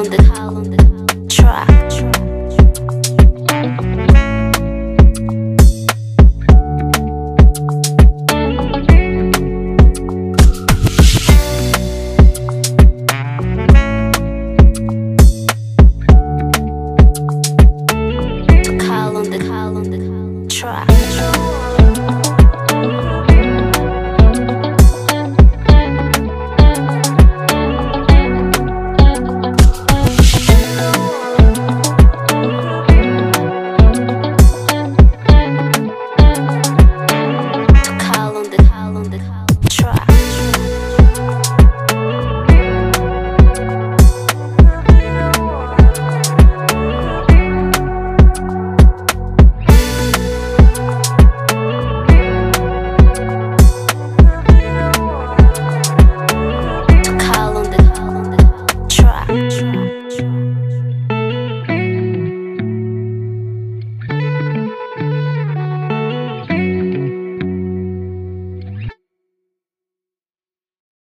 on the